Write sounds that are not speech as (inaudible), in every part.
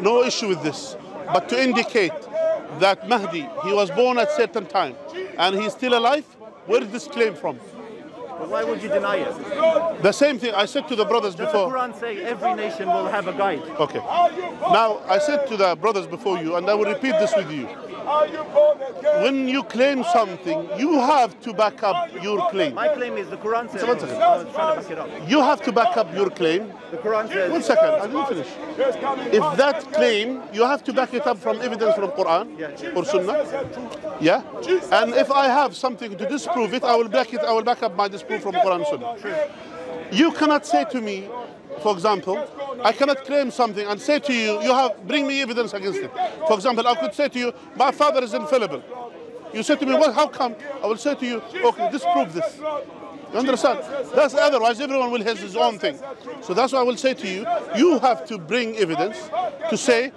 no issue with this. But to indicate that Mahdi, he was born at certain time and he's still alive, where did this claim from? But why would you deny it? The same thing I said to the brothers Does the. Quran say every nation will have a guide? Okay. Now, I said to the brothers before you, and I will repeat this with you. When you claim something, you have to back up your claim. My claim is the Quran says. One second. I was trying to back it up. You have to back up your claim. The Quran says. One second, I didn't finish. If that claim, you have to back it up from evidence from Quran or Sunnah. Yeah? And if I have something to disprove it, I will back it, I will back up my disproof from Quran and Sunnah. You cannot say to me, for example, I cannot claim something and say to you, you have bring me evidence against it. For example, I could say to you, my father is infallible. You say to me, well, how come? I will say to you, okay, disprove this. You understand? That's otherwise everyone will have his own thing. So that's why I will say to you, you have to bring evidence to say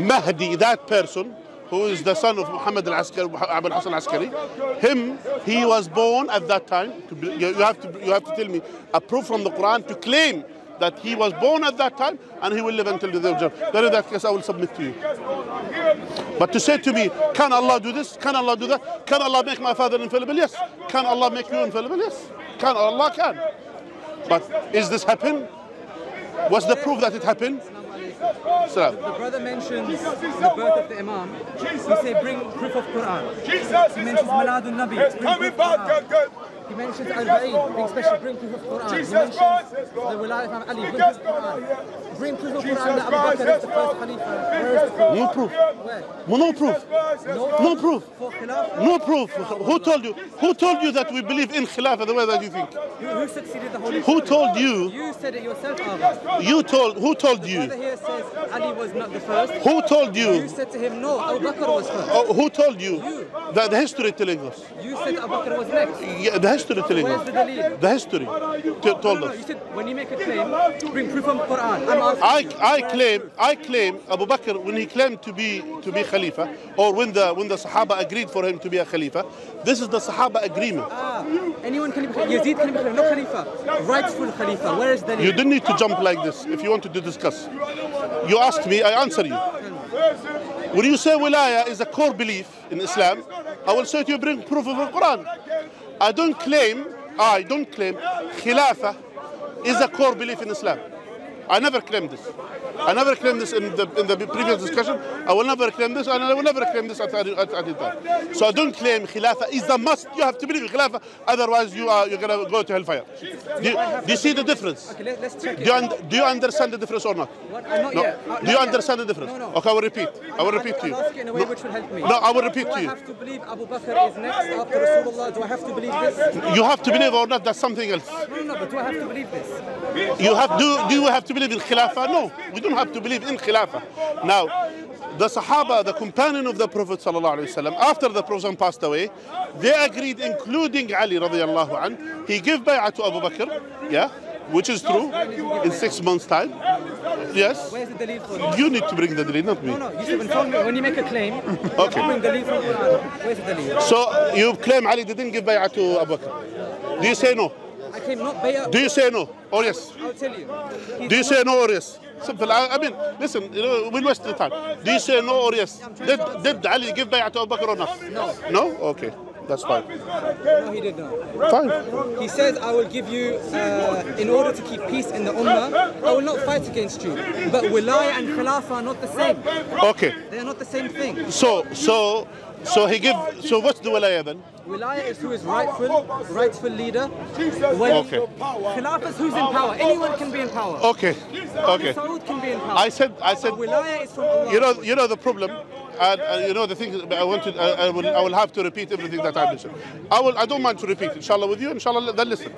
Mahdi, that person, who is the son of Muhammad al-Askari, Abu Hassan al-Askari, him, he was born at that time. You have to, you have to tell me a proof from the Quran to claim that he was born at that time and he will live until the day of judgment. Then in that case, I will submit to you. But to say to me, can Allah do this? Can Allah do that? Can Allah make my father infallible? Yes. Can Allah make you infallible? Yes. Can Allah can. But is this happen? What's the proof that it happened? Salam. The brother mentions the birth of the Imam. He say bring proof of Quran. Jesus He mentions Maladun Nabi. Proof of Quran. He mentions Al-Ba'id, bring special, bring proof of Quran. He mentions the Wilayah of Ali, bring proof of Quran. Bring proof of Quran that Abu Bakr is the first Khalifa. Where is the proof? No proof. Where? No proof. No proof. No proof. Who told you? Who told you that we believe in Khilafah the way that you think? Who, who succeeded the Holy Who Prophet? told you? You said it yourself, Abba. You told. Who told The you? brother here says Ali was not the first. Who told You you? said to him, no, Abu Bakr was oh, first. Oh, who told you? You. The, the history telling us. You said Abu Bakr was next. Yeah, the history telling the? The history told No, no, us. you said when you make a claim, bring proof from Quran. I'm asking I, you. I claim I claim Abu Bakr when he claimed to be to be Khalifa or when the when the Sahaba agreed for him to be a Khalifa, this is the Sahaba agreement. Ah, anyone can be. Yazid can be Khalifa, no Khalifa. Rightful Khalifa. Where is the You didn't need to jump like this if you wanted to discuss. You asked me, I answer you. When you say wilaya is a core belief in Islam, I will say to you bring proof of the Quran. I don't claim, I don't claim Khilafah is a core belief in Islam. I never claimed this. I never claimed this in the, in the previous discussion. I will never claim this, and I will never claim this at, at, at, at time. So I don't claim Khilafah is a must. You have to believe in Khilafah, otherwise you are you're gonna go to hellfire. Do you, do you see the difference? Okay, let, let's check Do you, un- do you understand the difference or not? What? Uh, not No. yet. Uh, Do you understand the difference? No, no. Okay, I will repeat. I will repeat to you. in a way No, which will help me. no, I will repeat Do to I have to believe Abu Bakr is next after Rasulullah? Do I have to believe this? You have to believe or not, that's something else. No, no, but do I have to believe this? You have do do you have to believe in Khilafah? No, we don't have to believe in Khilafah. Now, the Sahaba, the companion of the Prophet wasallam, after the Prophet passed away, they agreed, including Ali radiallahu an, he gave bay'ah to Abu Bakr, yeah, which is true, in six months' time. Yes. Where's the dalil for this? You need to bring the dalil, not me. No, no, you when, told me, when you make a claim, (laughs) Okay. bring dalil from. Where's the? So you claim Ali didn't give bay'ah to Abu Bakr. Do you say no? I claim not bay'ah. Do you say no or yes? I'll tell you. He's Do you say no or yes? Simple. I, I mean, listen, you know, we'll waste the time. Do you say no or yes? Did, did Ali give bay'ah to Abu Bakr or not? No. No? Okay. That's fine. No, he did not. Fine. He says, I will give you, uh, in order to keep peace in the Ummah, I will not fight against you. But Wilaya and Khilafah are not the same. Okay. They are not the same thing. So, so, so he give, so what's the wilaya then? Wilaya is who is rightful, rightful leader. When Okay. Khilafah is who's in power. Anyone can be in power. Okay. Okay. Saud can be in power. I said, I said, Wilaya is from Allah. you know, you know the problem, and, and you know the thing. I want to, I, I will, I will have to repeat everything that I mentioned. I will, I don't mind to repeat, inshallah, with you, inshallah, then listen.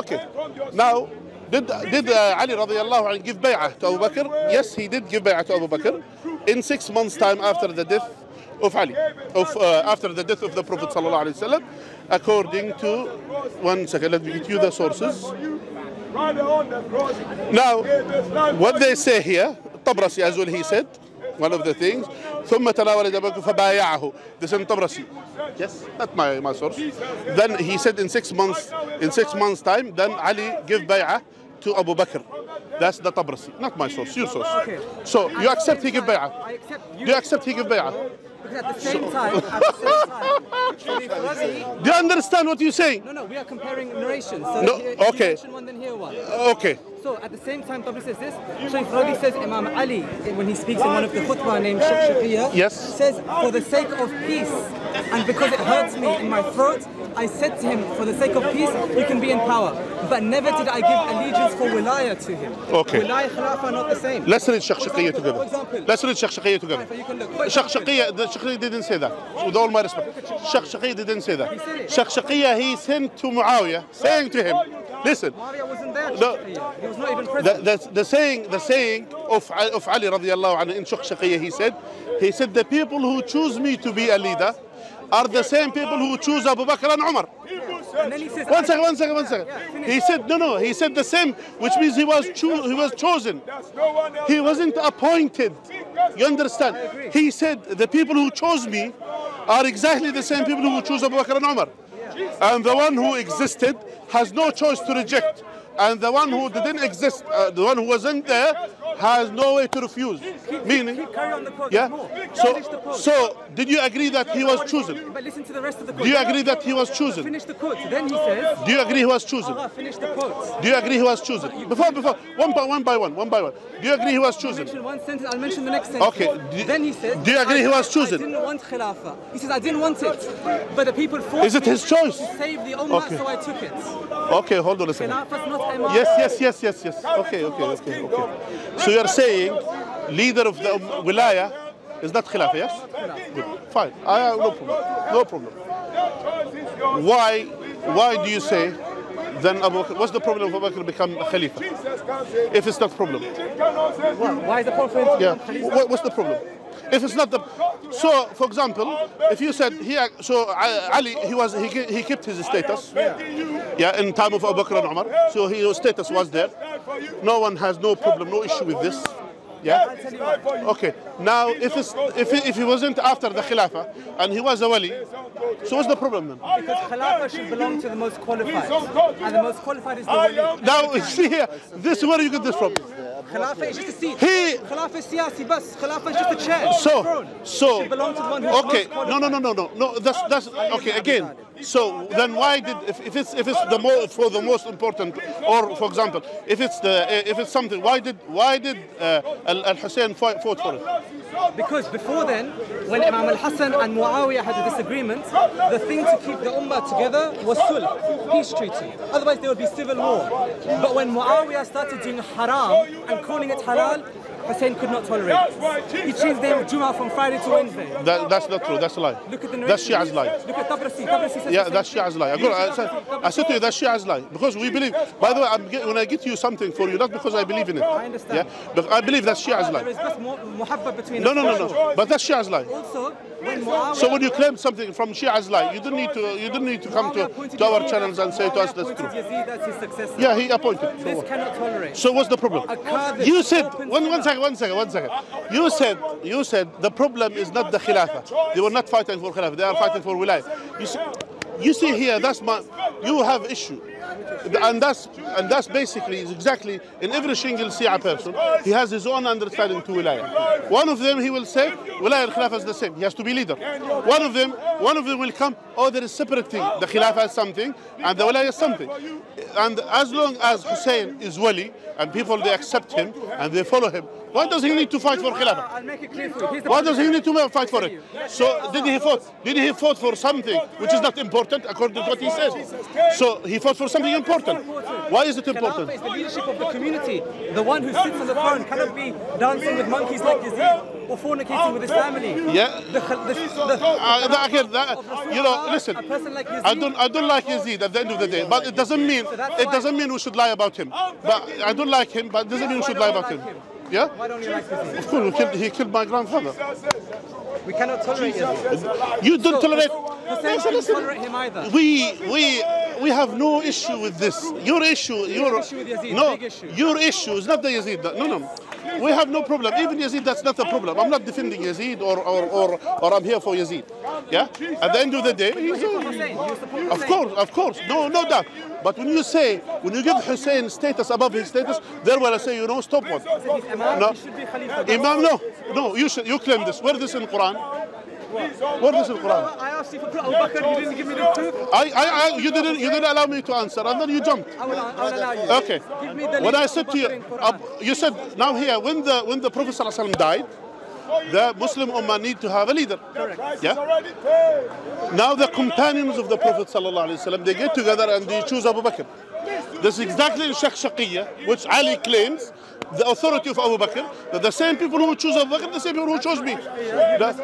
Okay. Now, did did uh, Ali radiallahu anh give bay'ah to Abu Bakr? Yes, he did give bay'ah to Abu Bakr in six months' time after the death of Ali, of uh, after the death of the Prophet sallallahu alaihi wasallam, according to one second. Let me get you the sources. Now, what they say here, Tabrasi as well, he said, one of the things, ثم تناول جبلك فبايعه. This is Tabrasi. Yes, that's my, my source. Then he said in six months, in six months time, then Ali give bay'ah to Abu Bakr. that's the Tabrasi, not my source, your source. Okay. So you accept he give bay'ah? I accept Do you accept he give bay'ah? Because at the same time, at the same time, (laughs) Do you understand what you're saying? no, no, we are comparing narrations. So No, here, okay. You mention one, then here one. Okay. So at the same time, Tabri says this. Sharif Razi says Imam Ali, when he speaks in one of the khutbah named Shaqshaqiyya, Yes. says, for the sake of peace, and because it hurts me in my throat, I said to him, for the sake of peace, you can be in power. But never did I give allegiance for wilaya to him. Okay. Wilaya Khilafah are not the same. Let's read Shaqshaqiyya For together. Let's read Shaqshaqiyya together. The Shaqshaqiyya didn't say that. With all my respect. Shaqshaqiyya didn't say that. Shaqshaqiyya, he sent to Muawiyah, saying to him, listen, Maria wasn't there. No. He was not even the, present. the, the saying the saying of, of Ali radiallahu anhu in Shaqshaqiyya, he said, he said, the people who choose me to be a leader are the same people who choose Abu Bakr and Umar. He one second, one second, one second. He said, no, no, he said the same, which means he was, cho- he was chosen. He wasn't appointed. You understand? He said, the people who chose me are exactly the same people who choose Abu Bakr and Umar. And the one who existed has no choice to reject. And the one who didn't exist, uh, the one who wasn't there, has no way to refuse. Meaning, Keep carry on the quote. yeah. more. So, the so did you agree that he was chosen? But listen to the rest of the quote. Do you agree that he was chosen? Finish the quote. Then he says, Do you agree he was chosen? Uh-huh, Allah, finish the quote. Do you agree he was chosen? Before, before, one by one by one, one by one. Do you agree he was chosen? Mention one sentence, I'll mention the next sentence. Okay, do- then he says, do you agree he was chosen? I didn't want Khilafah. He says, I didn't want it. But the people forced Is it his choice? to save the Ummah, Okay. so I took it. Okay, hold on a second. Not Yes, yes, yes, yes, yes. Okay, okay, okay, okay. So you're saying leader of the um, wilaya is not Khilafah, yes? Fine. I have no problem. No problem. Why, why do you say then Abu Bakr, what's the problem of Abu Bakr become a Khalifa? If it's not a problem. Why is the point for him to Yeah. Khalifa? What's the problem? If it's not the so, for example, if you said here, so Ali, he was he, he kept his status, yeah, in time of Abu Bakr and Umar, so his status was there. No one has no problem, no issue with this. Yeah. Okay. Now, if it's, if he, if he wasn't after the Khilafah and he was a wali, so what's the problem then? Because Khilafah should belong to the most qualified. And the most qualified is the wali. Now, (laughs) see here, this where do you get this from? Khilafah is just a seat. He- Khilafah is siyasi, bus. Khilafah is just a chair. So, throne. so, It should belong to the one who's okay, no, no, no, no, no, no. That's that's okay. Again, so then why did if, if it's if it's the more for the most important, or for example, if it's the if it's something, why did why did uh, Al Al Hussein fight fought for it? Because before then, when Imam al-Hassan and Muawiyah had a disagreement, the thing to keep the ummah together was sulh, peace treaty. Otherwise there would be civil war. But when Muawiyah started doing haram and calling it halal, Hussein could not tolerate it. He changed the of from Friday to Wednesday. That, that's not true. That's a lie. Look at the That's. Shia's lie. Look at Tabrasi. Tabrasi says Yeah, that's Shia's lie. I, go, I, said, I said to you, that's Shia's lie. Because we believe, by the way, I'm get, when I get you something for you, not because I believe in it. I understand. Yeah, but I believe that's Shia's There lie. is just more muhabba between No, no, no, no. But that's Shia's lie. Also, So when you claim something from Shia's lie, you don't need to you don't need to come to, to our channels and say to us that's true. As. Yeah, he appointed. So what? So what's the problem? You said one, one second, one second, one second. You said you said the problem is not the khilafah. They were not fighting for khilafah. They are fighting for wilayah. You see, you see here, that's my. You have issue, and that's and that's basically is exactly in every single Shia person. He has his own understanding to wilayah. One of them he will say wilayah and khilafah is the same. He has to be leader. One of them, one of them will come. Oh, there is separate thing. The khilafah is something, and the wilayah is something. And as long as Hussein is wali and people they accept him and they follow him, why does he need to fight for khilafah? I'll make it clear for you. Why does he need to fight for it? So did he fought? Did he fought for something which is not important according to what he says? So he fought for something important. Why is it important? Khilafah is the leadership of the community. The one who sits on the throne cannot be dancing with monkeys like Yazid or fornicating with his family. Yeah. The, khil- the, the, Uh, that, again, that, you know, listen. Like Yazid, I don't, I don't like Yazid at the end of the day, but it doesn't mean, it doesn't mean we should lie about him. But I don't like him, but it doesn't mean we should lie about him. Yeah. Why don't you like Yazid? Of course, he killed, he killed my grandfather. We cannot tolerate Yazid. You don't tolerate. Hussein Listen, listen. tolerate him either. We we we have no issue with this. Your issue, your issue with Yazid, no, issue. your issue is not the Yazid. No, no. we have no problem. Even Yazid, that's not a problem. I'm not defending Yazid or, or, or, or I'm here for Yazid. Yeah? At the end of the day, a, Hussein. You support of course, of course. No, no doubt. But when you say, when you give Hussein status above his status, then when I say, you know, stop one. Imam, No. he should be Khalifa. Imam, no. No, you, should, you claim this. Where is this in the Quran? Where this in the Quran? I asked you for Abu Bakr, you didn't give me the proof. I, I, I, you didn't, you didn't allow me to answer, and then you jumped. I will, I will allow you. Okay. Give me the When I said to you, Bakr in Quran. Ab- you said now here when the when the Prophet ﷺ died, the Muslim Ummah need to have a leader. Correct. Yeah. Now the companions of the Prophet ﷺ, they get together and they choose Abu Bakr. This is exactly in the Shaqshaqiyya, which Ali claims the authority of Abu Bakr. That the same people who choose Abu Bakr, the same people who chose me. That,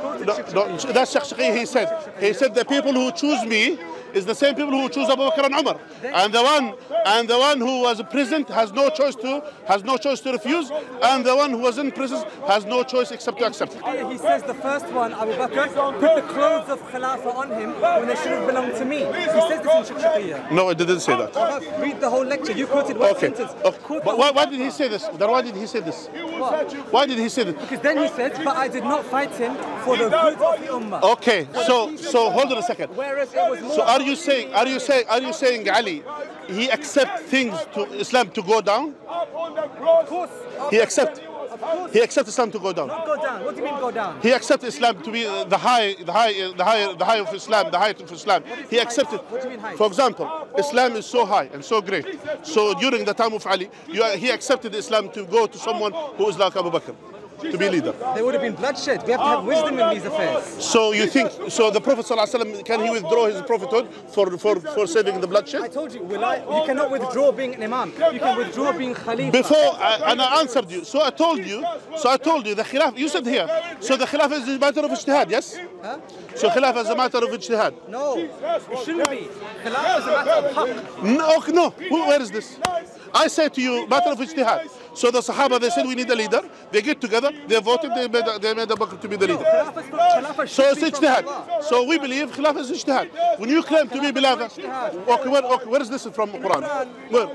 Shaqshaqiyya. He said. He said the people who choose me is the same people who choose Abu Bakr and Umar. And the one and the one who was present has no choice to has no choice to refuse, and the one who was in prison has no choice except to accept. He says the first one, Abu Bakr, put the clothes of Khilafah on him when they should have belonged to me. He says this in Shaqshaqiyya. No, it didn't say that. Read the whole lecture. You quoted one Okay. sentence. okay. Quote But why, why did he say this? Then why did he say this? what? Why did he say this? Because then he said, but I did not fight him for the good of the Ummah. Okay, so so hold on a second. Whereas it was more. So are you saying are you saying are you saying Ali he accept things to Islam to go down? Of course. He accept he accept Islam to go down. Not go down. What do you mean go down? He accept Islam to be uh, the high, the high, uh, the high, the high of Islam, the height of Islam. He accepted. What do you mean height? For example, Islam is so high and so great. So during the time of Ali, he accepted Islam to go to someone who is like Abu Bakr, to be leader. There would have been bloodshed. We have to have wisdom in these affairs. So you think so? The Prophet ﷺ, can he withdraw his prophethood for for for saving the bloodshed? I told you, will I, you cannot withdraw being an imam. You can withdraw being Khalifa. Before I, and I answered you, so I told you, so I told you the khilaf. You said here, so the khilaf is a matter of ijtihad, yes? Huh? So khilaf is a matter of ijtihad. No, it shouldn't be. Khilafah is a matter of haqq. No, no. Where is this? I say to you, matter of ijtihad. So the Sahaba, they said we need a leader. They get together, they voted, they made, they made Abu Bakr to be the leader. So it's ijtihad. So we believe khilafah is ijtihad. When you claim to be Bilaga, okay, where, okay, where is this from Quran? Where?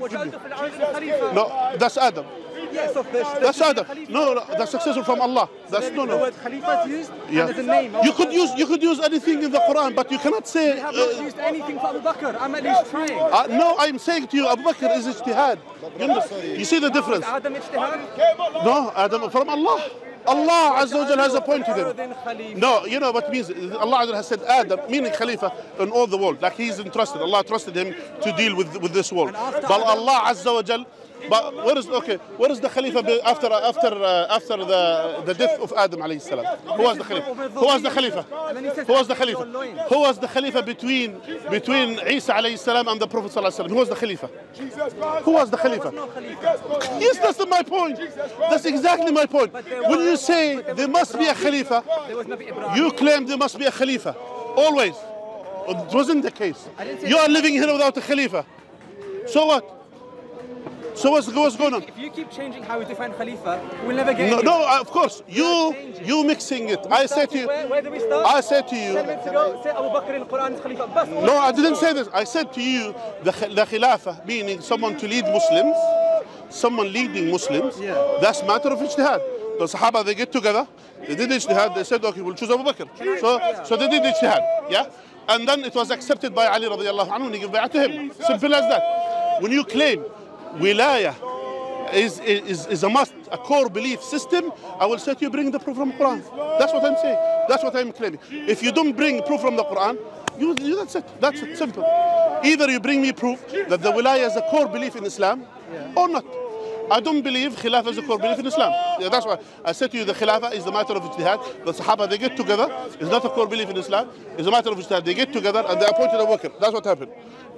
No, that's Adam. Yes, of the, That's there should be a Adam. Khalifa. No, no, that's successful from Allah. That's no, The no. word Khalifa is used Yeah. there's a name. You could use you could use anything in the Quran, but you cannot say. We have not uh, used anything for Abu Bakr. I'm at least trying. uh, no, I'm saying to you, Abu Bakr is ijtihad. You, you see the difference? Adam ijtihad. No, Adam from Allah. Allah Azza wa Jal has appointed him. No, you know what means? Allah Azza has said Adam, meaning Khalifa in all the world. Like he's entrusted. Allah trusted him to deal with, with this world. But Allah Azza wa Jal, but where is okay? Where is the Khalifa after after uh, after the the death of Adam alayhi salam? Who was the Khalifa? Who was the Khalifa? Who was the Khalifa? Who was the Khalifa between between Isa alayhi salam and the Prophet sallallahu alaihi wasallam? Who was the Khalifa? Who was the Khalifa? Yes, that's my point. That's exactly my point. When you say there must be a Khalifa, you claim there must be a Khalifa. Always. It wasn't the case. You are living here without a Khalifa. So what? So what's, what's going on? If you keep changing how we define Khalifa, we'll never get No, no, uh, of course. You you mixing it. I said to you, Where, where do we start? I said to you, Ten minutes ago, say Abu Bakr in Quran is Khalifa. No, I didn't say this. I said to you the, the khilafah, meaning someone to lead Muslims, someone leading Muslims, Yeah. that's matter of ijtihad. The Sahaba, they get together, they did ijtihad, they said, okay, we'll choose Abu Bakr. So, so they did ijtihad, yeah? And then it was accepted by Ali radiallahu anhu and he gave bay'ah to him. Simple as that. When you claim wilaya is, is, is a must, a core belief system, I will say to you, bring the proof from the Quran. That's what I'm saying. That's what I'm claiming. If you don't bring proof from the Quran, you, you, that's it. That's it. Simple. Either you bring me proof that the wilaya is a core belief in Islam or not. I don't believe Khilafah is a core belief in Islam. Yeah, that's why I said to you the Khilafah is a matter of ijtihad. The Sahaba, they get together. It's not a core belief in Islam. It's a matter of ijtihad. They get together and they appointed Abu Bakr. That's what happened.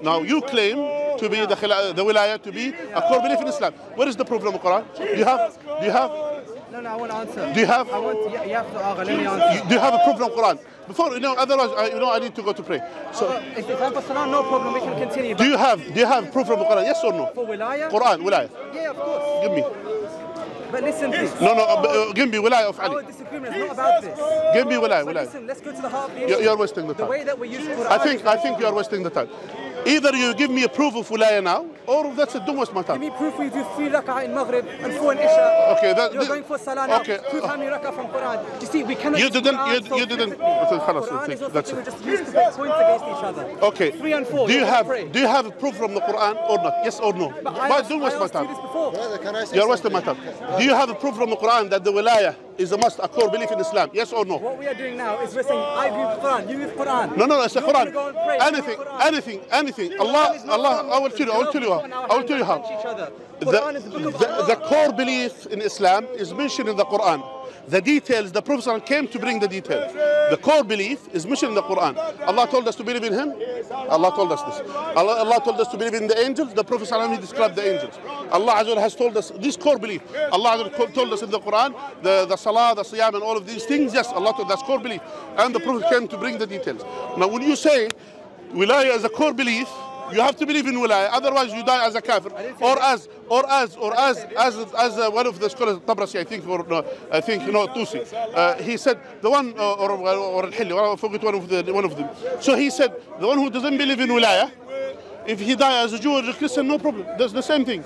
Now you claim to be the, the wilaya to be a core belief in Islam. Where is the proof from the Quran? Do you have? Do you have? No, no, I want to answer. Do you have? I want. You, you have to answer. Let me answer. You, do you have a proof from Quran? Before you know, otherwise, I, you know, I need to go to pray. So, uh, If the time for Salah, no problem. We can continue. do you have? Do you have proof from the Quran? Yes or no? for Wilaya? Quran, wilaya. Yeah, of course. Give me. But listen, please. No, no, uh, uh, Gimbi, wilaya of Ali? Our disagreement is not about this. Will I, will I? Listen, let's go to the heart you're, you're, wasting the time. The way that we. I think, I think you're wasting the time. Either you give me a proof of Wilaya now, or that's a dumbest matter. Give me proof we do three rak'ah in Maghrib and four in Isha. Okay, that, You're going for Salah now, okay. two uh, times rak'ah from Quran. You see, we cannot You didn't, you, so didn't, Quran is not that's it. just used to make points against each other. Okay. Three and four, do you, have, do you have proof from the Quran or not? Yes or no? But, but I, don't waste my time. You're wasting my time. Do you have a proof from the Quran that the wilaya is a must, a core belief in Islam? Yes or no? What we are doing now is we're saying, I with Quran, you with Quran. No, no, it's the Quran. go and pray, you with Anything, anything, anything. Allah, Allah, I will tell you, I will tell you how. I will tell you how. The, The, the, the core belief in Islam is mentioned in the Quran. The details, the Prophet came to bring the details. The core belief is mentioned in the Quran. Allah told us to believe in Him. Allah told us this. Allah, Allah told us to believe in the angels. The Prophet he described the angels. Allah has told us this core belief. Allah told us in the Quran, the, the Salah, the Siyam, and all of these things. Yes, Allah told that's core belief. And the Prophet came to bring the details. Now, when you say Wilaya is a core belief, you have to believe in wilaya, otherwise you die as a kafir, or as, or as, or as, as, as uh, one of the scholars, Tabrasi, I think, or no, I think, no, Tusi, uh, he said the one, uh, or or or I forget one of the one of them. So he said the one who doesn't believe in wilaya, if he die as a Jew or a Christian, no problem. That's the same thing.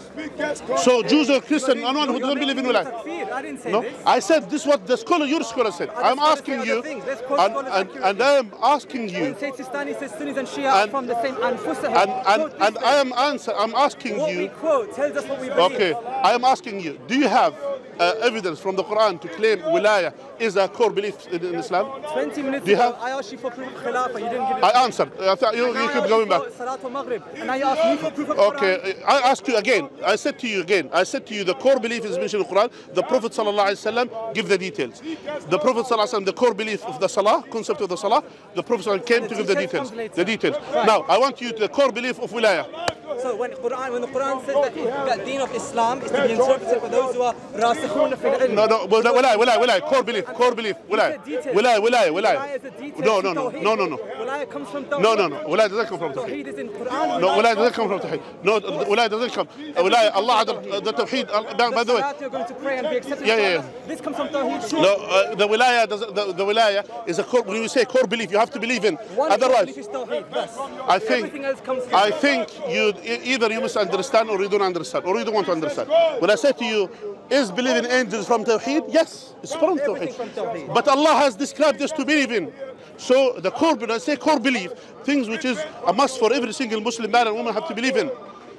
So Jews or Christian, anyone who doesn't believe in wilaya. I didn't say No, this. I said this is what the scholar, your scholar said. I'm asking you, things. Let's quote and, and, and I am asking you, When Sayyid Sistani says Sunnis and Shia And- from the same Anfusahum. and and, and. I am answer. I'm asking What we you. quote tells us what we believe. Okay, I am asking you. Do you have uh, evidence from the Quran to claim wilaya is a core belief in, in Islam? 20 minutes ago, have- I asked you for proof of Khilafah. You didn't give it. I answered. I thought you, you keep going back. Salat al-Maghrib. And now you me for proof of Quran. Okay, I ask you again. I said to you again. I said to you the core belief is mentioned in the Quran. The Prophet sallallahu give the details. The Prophet sallallahu the core belief of the salah, concept of the salah. The Prophet sallallahu alaihi wasallam came to give the details details. comes later. The details. Now I want you to the core belief of wilaya. So when Quran, when the Quran says that, that deen of Islam is to be interpreted for those who are rasikhun fil ilm. No, no, well, wilaya, wilaya, wilaya, core belief, core belief, wilaya. is a detail No, no, no, no, no, no. Wilaya comes from Tawheed. No, no, no. Wilaya doesn't come from Tawheed. Tawheed is in Quran. No, wilaya doesn't come from Tawheed. No, wilaya doesn't come. Uh, Wilaya, Allah, Adal- the Tawheed, uh, by, the way. You're going to pray and be accepted. Yeah, yeah. This comes from Tawheed too. No, uh, the wilaya. The, the wilaya is a core. When you say core belief, you have to believe in. One Otherwise, belief is Tawheed. Thus, I think. everything else comes from I think you either you misunderstand or you don't understand or you don't want to understand. When I say to you, is believing angels from Tawheed? Yes, it's from Everything Tawheed. from Tawheed. But Allah has described us to believe in. So the core, when I say core belief, things which is a must for every single Muslim man and woman have to believe in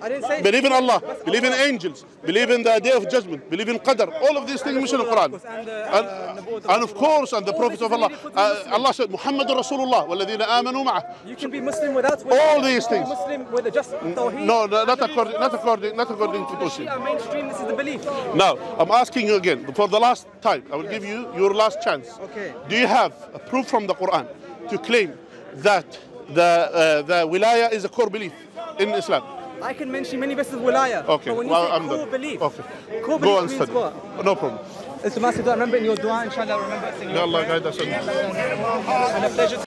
I didn't say Believe in Allah, believe in angels, believe in the day of judgment, believe in Qadr. All of these things mentioned in the Quran. And, uh, And, and of course, and the All Prophet this of is Allah. needed for the Uh, Muslim. Allah said, Muhammad Rasulullah, وَالَّذِينَ آمَنوا مَعَهُ You can be Muslim without All these things. Muslim with a just Tawheed. No, no, not according, not according, not according to The Tusi. Shia mainstream, this is the belief. Now, I'm asking you again, for the last time, I will give you your last chance. Okay. Do you have a proof from the Quran to claim that the, uh, the wilaya is a core belief in Islam? I can mention many verses of wilaya. Okay, But when you well, say I'm core done. belief, Okay. core Go belief and means study. what? No problem. It's the master remember in your dua, inshallah, remember May Allah guide us. and- and a pleasure.